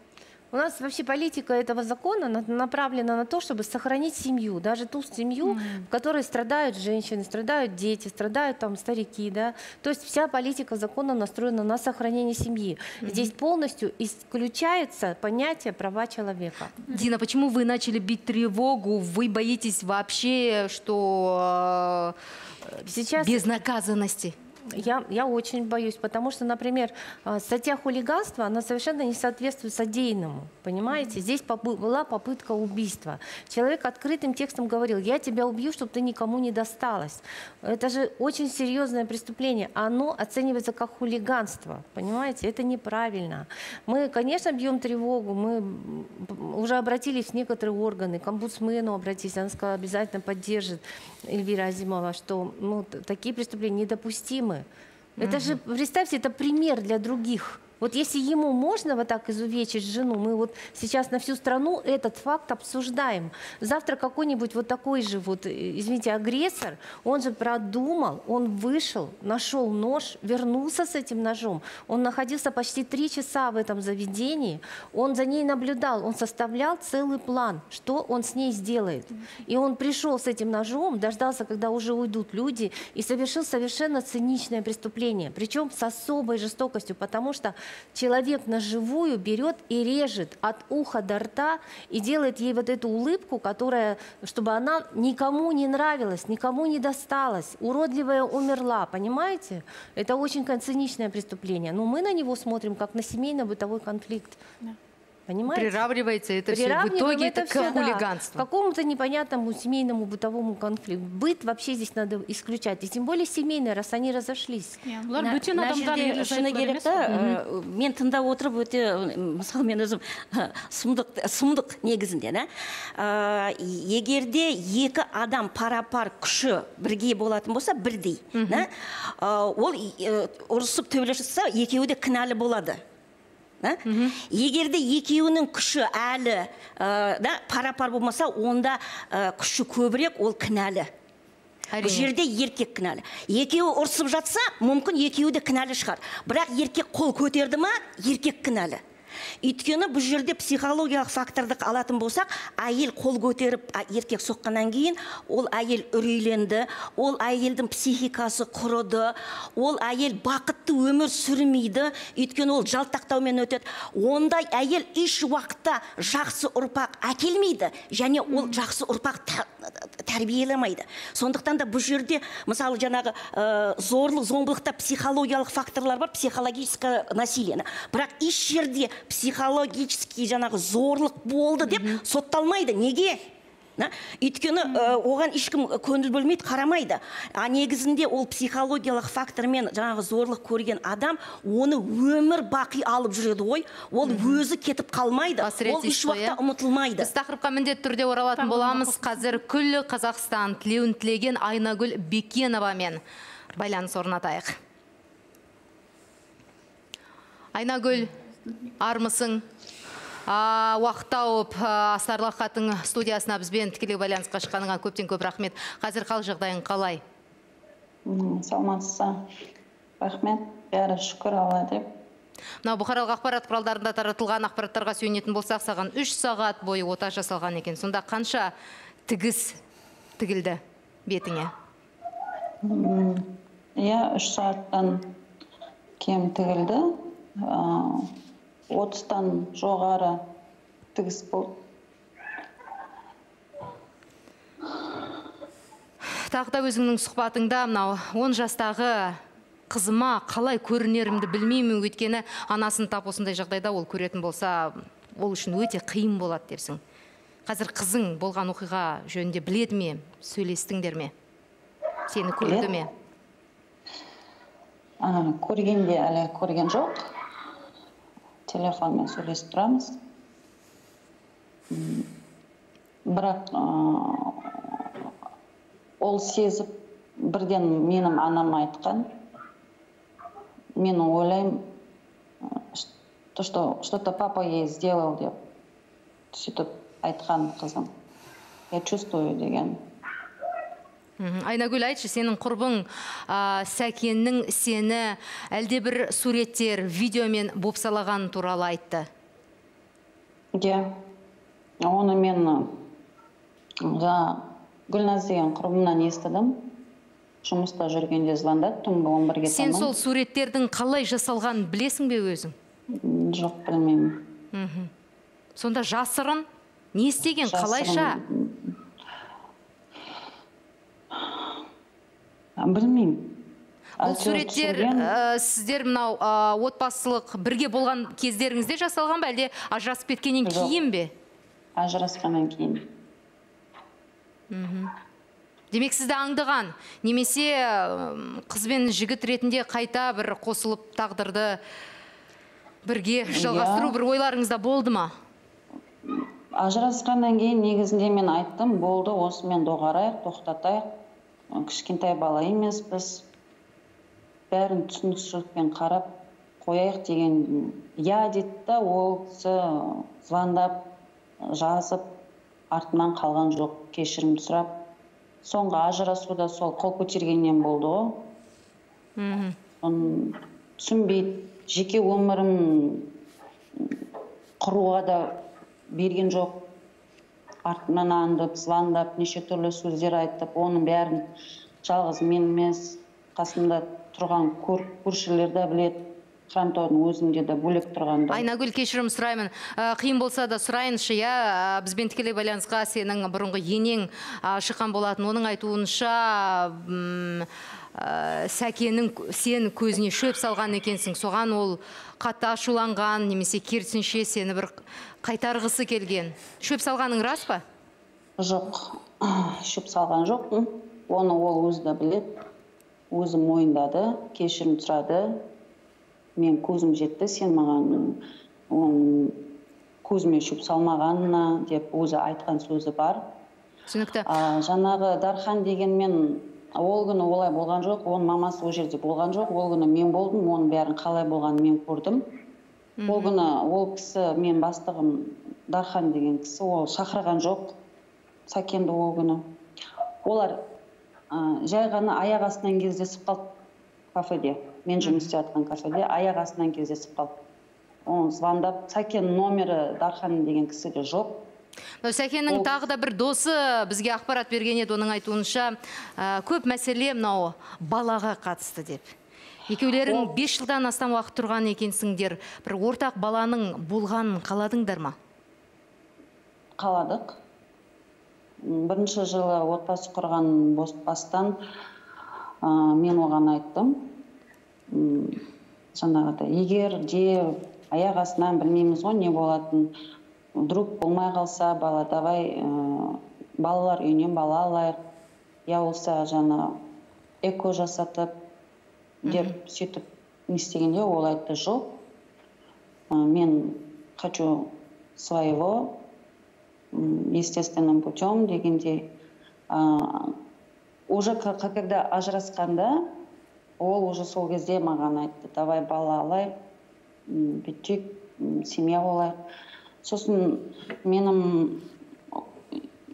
У нас вообще политика этого закона на- направлена на то, чтобы сохранить семью, даже ту семью, в которой страдают женщины, страдают дети, страдают там старики, да. То есть вся политика закона настроена на сохранение семьи. Здесь полностью исключается понятие права человека. Дина, почему вы начали бить тревогу? Вы боитесь вообще, что э, Сейчас безнаказанности? Я, я очень боюсь, потому что, например, а, статья хулиганства, она совершенно не соответствует содеянному, понимаете? Здесь попы- была попытка убийства. Человек открытым текстом говорил, я тебя убью, чтобы ты никому не досталась. Это же очень серьезное преступление. Оно оценивается как хулиганство, понимаете? Это неправильно. Мы, конечно, бьем тревогу, мы уже обратились в некоторые органы, к омбудсмену обратились, она сказала, обязательно поддержит Эльвира Азимова, что ну, такие преступления недопустимы. Это же, представьте, это пример для других. Вот если ему можно вот так изувечить жену, мы вот сейчас на всю страну этот факт обсуждаем. Завтра какой-нибудь вот такой же вот, э, извините, агрессор, он же продумал, он вышел, нашел нож, вернулся с этим ножом. Он находился почти три часа в этом заведении, он за ней наблюдал, он составлял целый план, что он с ней сделает. И он пришел с этим ножом, дождался, когда уже уйдут люди, и совершил совершенно циничное преступление, причем с особой жестокостью, потому что человек на живую берет и режет от уха до рта и делает ей вот эту улыбку, которая, чтобы она никому не нравилась, никому не досталась, уродливая умерла, понимаете? Это очень циничное преступление. Но мы на него смотрим как на семейно-бытовой конфликт. Понимаете? Приравнивается это все в итоге это это к всё, да, хулиганству. к какому-то непонятному семейному бытовому конфликту. Быт вообще здесь надо исключать. И тем более семейный, раз они разошлись. шыны керек та мен тыңдап отырып өте мысалы мен өзім сұмдық сұмдық негізінде да Ә, егерде екі адам пара пар күші бірге болатын болса бірдей да ол ұрысып төбелесіп жатса екеуі де кінәлі болады да? егерде екеуінің күші әлі ә, да пара пар болмаса онда ә, күші көбірек ол кінәлі. Бұл жерде еркек кінәлі. Екеуі ұрысып жатса мүмкін екеуі де кінәлі шығар. Бірақ еркек қол көтерді ма еркек кінәлі. Өйткені бұл жерде психологиялық факторды алатын болсақ әйел қол көтеріп еркек соққаннан кейін ол әйел үрейленді ол әйелдің психикасы құрыды ол әйел бақытты өмір сүрмейді өйткені ол жалтақтаумен өтеді. Ондай әйел еш уақытта жақсы ұрпақ әкелмейді және ол жақсы ұрпақ тәрбиелемейді сондықтан да бұл жерде мысалы жаңағы ә, зорлық зомбылықта психологиялық факторлар бар психологическое насилие. Бірақ еш жерде психологический жаңағы зорлық болды деп сотталмайды. Неге? Да? өйткені ә, оған ешкім көңіл бөлмейді қарамайды. А негізінде ол психологиялық фактормен жаңағы зорлық көрген адам оны өмір бақи алып жүреді ғой. Ол өзі кетіп қалмайды. Ол еш уақытта иә? ұмытылмайды. Біз тақырыпқа міндетті түрде оралатын боламыз. қазір күллі қазақстан тілеуін тілеген айнагүл бекеновамен байланыс орнатайық. Айнагүл армысың? Уақыт тауып астарлы аққаттың студиясына бізбен тікелей байланысқа шыққаныңа көптен көп рахмет. Қазір қал жағдайың қалай? М, саламатсыз рахмет. Бәрі шүкір алла деп. Мынау бұқаралық ақпарат құралдарында таратылған ақпараттарға сүйенетін болсақ саған үш сағат бойы ота жасалған екен. Сонда қанша тігіс тігілді бетіңе? Иә үш сағаттан кем тігілді. Отыздан жоғары тігіс болды тағы да өзіңнің сұхбатыңда мынау 10 жастағы қызыма қалай көрінерімді білмеймін. Өйткені анасын тап осындай жағдайда ол көретін болса ол үшін өте қиын болады депсің қазір қызың болған оқиға жөнінде біледі ме? Сөйлестіңдер ме? Сені көрді ме? Көргенде әлі көрген жоқ. Телефонмен сөйлесіп тұрамыз бірақ ә, ол сезіп бірден менің анам айтқан. Мен ойлаймын то что что то папа ей сделал деп сөйтіп айтқан қызым. Я чувствую деген. Айнагүл айтшы сенің құрбың ә, сәкеннің сені әлдебір суреттер видеомен бопсалаған туралы айтты. Иә оны мен ы, жаңа гүлназ деген құрбымнан естідім. Жұмыста жүргенде звондады түнгі он бірге сен сол суреттердің қалай жасалғанын білесің бе өзің? Жоқ білмеймін. Мгм. сонда жасырын? Не істеген? Қалайша? Білмеймін бұл суреттер ә, сіздер мынау ә, отбасылық бірге болған кездеріңізде жасалған ба әлде ажырасып кеткеннен кейін бе? Ажырасқаннан кейін. Демек сізді аңдыған немесе қыз бен жігіт ретінде қайта бір қосылып тағдырды бірге жалғастыру бір ойларыңызда болды ма? Ажырасқаннан кейін негізінде мен айттым болды осымен доғарайық тоқтатайық. Кішкентай бала емеспіз бәрін түсіністікпен қарап қояйық деген иә деді да ол кісі звондап жазып артынан қалған жоқ кешірім сұрап. Соңғы ажырасу да сол қол көтергеннен болды ғой. Мхм. Түсінбейді жеке өмірін құруға да берген жоқ. Артынан аңдып звондап неше түрлі сөздер айтып оның бәрін жалғыз мен емес қасымда тұрған көр, көршілер де біледі. Хромтаудың өзінде де бөлек тұрғанда айнагүл кешірім сұраймын. Ә, қиын болса да сұрайыншы иә? Ә, бізбен тікелей байланысқа сенің бұрынғы енең шыққан болатын. Оның айтуынша ә, сәкеннің к- сен көзіне шөп салған екенсің. Соған ол қатты ашуланған немесе керісінше сені бір қайтарғысы келген. Шөп салғаның рас па? Жоқ. <clears throat> Шөп салған жоқпын. Оны ол өзі де біледі. Өзі мойындады кешірім сұрады. Мен көзім жетті сен маған оның көзіме шөп салмағанына деп өзі айтқан сөзі бар. Түсінікті. Жаңағы дархан дегенмен ол күні олай болған жоқ оның мамасы ол жерде болған жоқ. Ол күні мен болдым оның бәрін қалай болғанын мен көрдім. Ол күні ол кісі мен бастығым дархан деген кісі ол шақырған жоқ сәкенді ол күні. Олар ә, жай ғана аяқ астынан кездесіп қалды кафеде. Мен жұмыс істеп жатқан кафеде аяқ астынан кездесіп қалды. Оны звондап сәкен номері дархан деген кісіде жоқ. Сәкеннің тағы да бір досы бізге ақпарат берген еді оның айтуынша ә, көп мәселе мынау балаға қатысты деп. Екеулерің бес жылдан астам уақыт тұрған екенсіңдер. Бір ортақ баланың болғанын қаладыңдар ма? Қаладық. Бірінші жылы отбасы құрған бастан ә, мен оған айттым. Жаңағыдай егер де аяқ астынан білмейміз ғой не болатынын. Вдруг болмай қалса бала давай ә, балалар үйінен бала алайық. Я болса жаңа эко жасатып деп сөйтіп не істегенде ол айтты жоқ ә, мен хочу своего естественным путем дегендей а, уже когда ажырасқанда ол уже сол кезде маған айтты давай бала алайық бүйтейік семья болайық сосын менің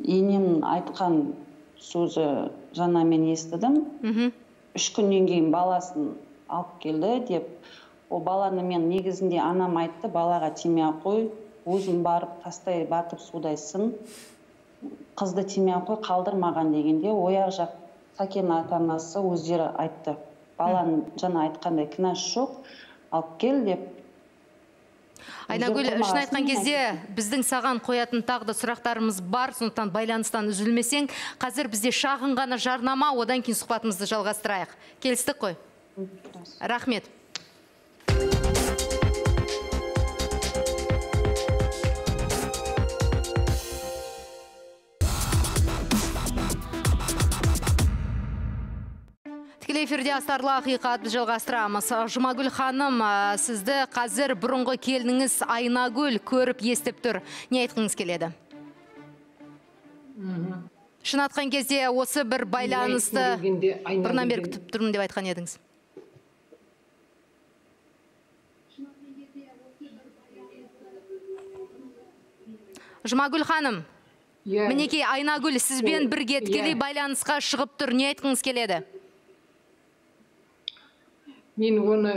енем айтқан сөзі жаңа мен естідім. Мхм. Үш күннен кейін баласын алып келді деп ол баланы мен негізінде анам айтты балаға тимей ақ қой өзің барып тастай батып судайсың. Қызды тимей ақ қой қалдыр маған дегенде ояқ жақ сәкен ата анасы өздері айтты. Баланың жаңа айтқандай кінәсі жоқ алып кел деп. Айнагүл шын айтқан кезде біздің саған қоятын тағы да сұрақтарымыз бар сондықтан байланыстан үзілмесең қазір бізде шағын ғана жарнама одан кейін сұхбатымызды жалғастырайық. Келістік қой. Рахмет. Тікелей эфирде астарлы ақиқат біз жалғастырамыз жұмагүл ханым ә, сізді қазір бұрынғы келініңіз айнагүл көріп естіп тұр. Не айтқыңыз келеді? Шын айтқан кезде осы бір байланысты бұрыннан бері күтіп тұрмын деп айтқан едіңіз. Жұмагүл ханым иә. мінекей айнагүл сізбен бірге тікелей иә. байланысқа шығып тұр. Не айтқыңыз келеді? Мен оны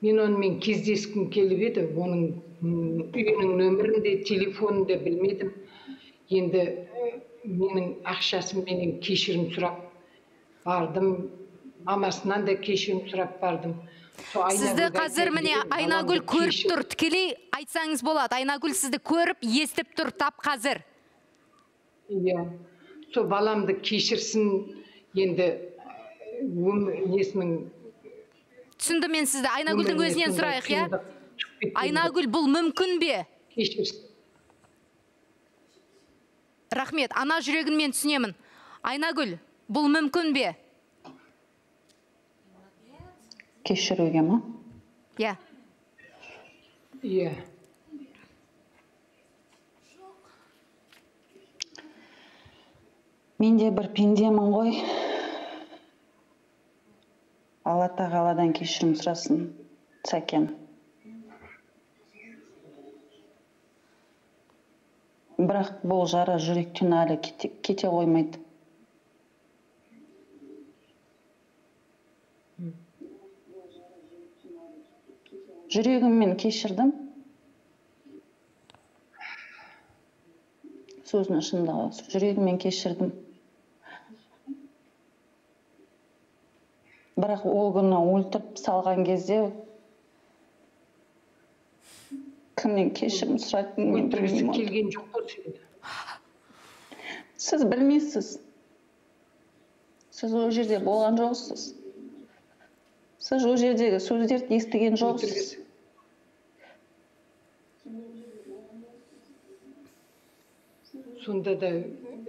мен онымен кездескім келіп еді. Оның үйінің нөмірін де телефонын да білмедім. Енді менің ақшасыменен кешірім сұрап бардым. Мамасынан да кешірім сұрап бардым. Сізді қазір міне айнагүл көріп тұр. Тікелей айтсаңыз болады. Айнагүл сізді көріп естіп тұр тап қазір. Иә. Сол баламды кешірсін енді несінің түсіндім мен сізді айнагүлдің өзінен сұрайық иә айнагүл бұл мүмкін бе кешірсін рахмет ана жүрегін мен түсінемін айнагүл бұл мүмкін бе кешіруге ма иә иә мен де бір пендемін ғой. Алла тағаладан кешірім сұрасын сәкен. Бірақ бұл жара жүректен әлі кете, қоймайды. Жүрегіммен кешірдім. Сөзінің шындығы жүрегіммен кешірдім. Бірақ ол күні өлтіріп салған кезде кімнен кешірім сұрайтынын мен өлтіргісі келген жоқ қой сені сіз білмейсіз. Сіз ол жерде болған жоқсыз. Сіз ол жердегі сөздерді естіген жоқсыз. Сонда да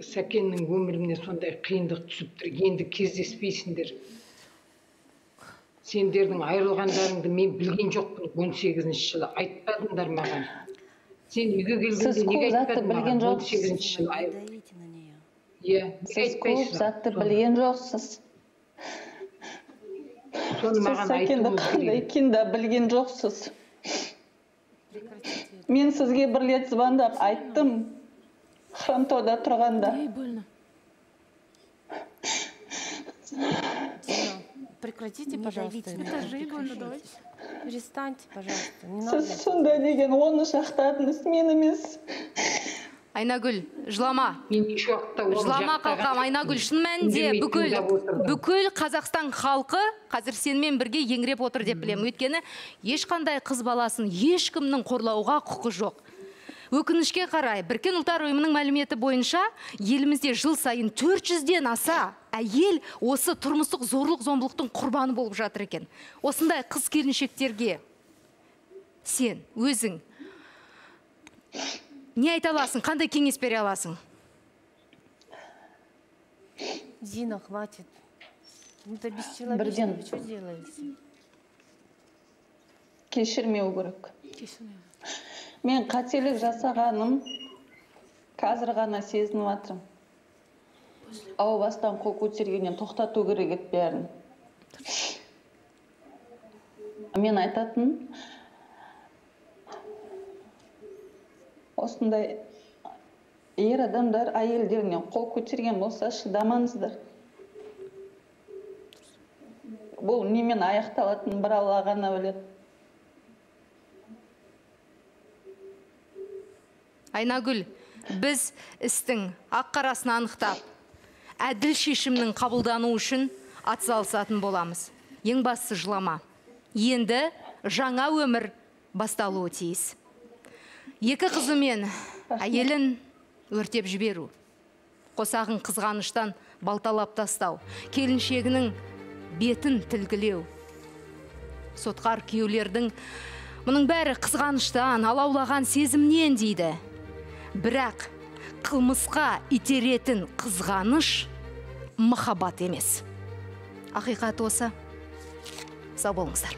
сәкеннің өміріне сондай қиындық түсіп тұр. Енді кездеспейсіңдер. Сендердің айырылғандарыңды мен білген жоқпын он сегізінші жылы. Айтпадыңдар маған. Сен үйге келгенде неге айтпадың маған он сегізінші жылы? Иә сіз көп затты білген жоқсыз? Соны сіз маған сәкенді айтуыңыз қандай керек. екенін да білген жоқсыз? Мен сізге бір рет звондап айттым. Хромтауда тұрғанда. Прекратите, Не пожалуйста. давайте. Перестаньте, пожалуйста. Не надо. сіз сонда деген оны жақтадыңыз мен емес айнагүл жылама мен еш уақытта оны жылама қалқам айнагүл шын мәнінде бүкіл бүкіл қазақстан халқы қазір сенімен бірге еңіреп отыр деп білемін өйткені ешқандай қыз баласын ешкімнің қорлауға құқы жоқ өкінішке қарай біріккен ұлттар ұйымының мәліметі бойынша елімізде жыл сайын 400-ден аса әйел осы тұрмыстық зорлық зомбылықтың құрбаны болып жатыр екен осындай қыз келіншектерге сен өзің не айта аласың қандай кеңес бере аласың Дина, хватит. Бесчеловечно. Вы что делаете? кешірмеу керек Кешірмеу. мен қателік жасағаным қазір ғана сезініп жатырмын ау бастан қол көтергеннен тоқтату керек еді бәрін. Мен айтатын осындай ер адамдар әйелдеріне қол көтерген болса шыдамаңыздар. Бұл немен аяқталатынын бір алла ғана біледі. Айнагүл біз істің ақ қарасын анықтап әділ шешімнің қабылдану үшін атсалысатын боламыз. Ең бастысы жылама. Енді жаңа өмір басталуы тиіс. Екі қызы мен әйелін өртеп жіберу. Қосағын қызғаныштан балталап тастау. Келіншегінің бетін тілгілеу. Сотқар күйеулердің мұның бәрі қызғаныштан алаулаған сезімнен дейді. Бірақ қылмысқа итеретін қызғаныш махаббат емес. Ақиқат осы. Сау болыңыздар.